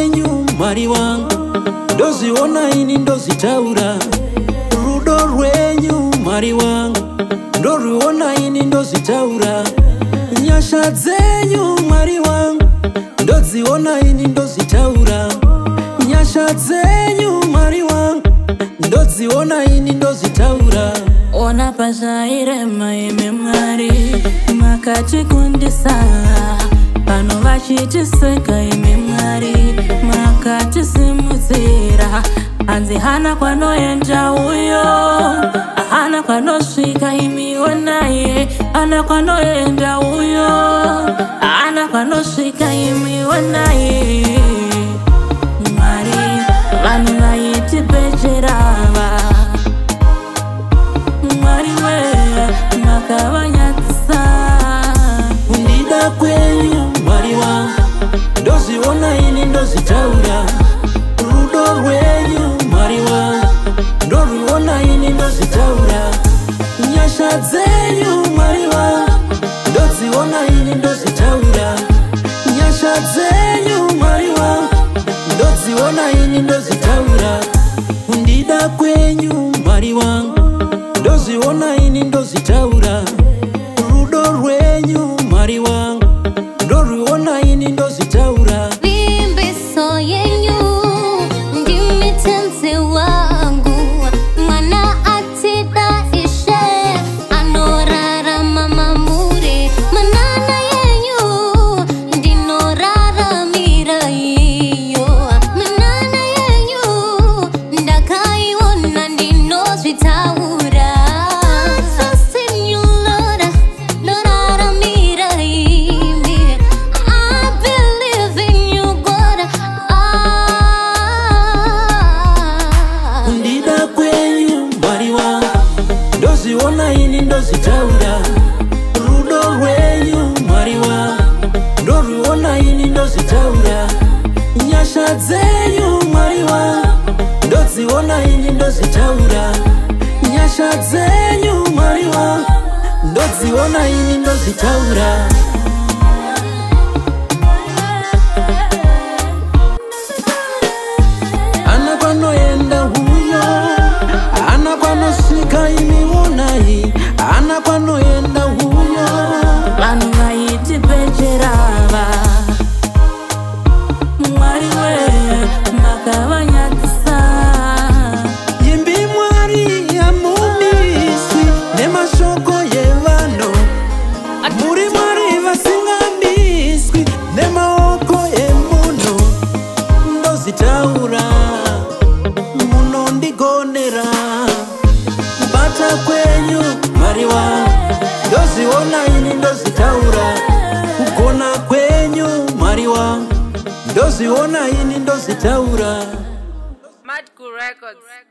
yenyu mwari wangu ndoziona ini ndozitaura rudo rwenyu mwari wangu ndoriona ini ndozitaura nyasha dzenyu mwari wangu ndodziona ini ndozitaura nyasha dzenyu mwari wangu ndodziona ini ndozitaura ona pazvairema ime mwari makati kundisaa vanhu vachitiseka imi mwari makatisimudzira hanzi hana kwanoenda uyo hana kwanosvika imionaye hana kwanoenda uyo hana kwanosvika imionaye ndozvitaura nyasha dzenyu mwariwa ndodziona ini ndozvitaura nyasha dzenyu mwariwa ndodziona ini ndozvitaura kundida kwenyu mwariwa ndozviona ini ndozvitaura rudo rwenyu mwariwa ndazvitaura nyasha dzenyu mwariwa ndodziona ini ndozvitaura nyasha dzenyu mwariwa ndodziona ini ndozvitaura hana kwanosvika imiwonai hana kwanoenda ndichitaura munondigonera kubata kwenyu mariwa ndoziona ini ndozitaura kugona kwenyu mariwa ndoziona ini ndozitaura Madcool records. Madcool records.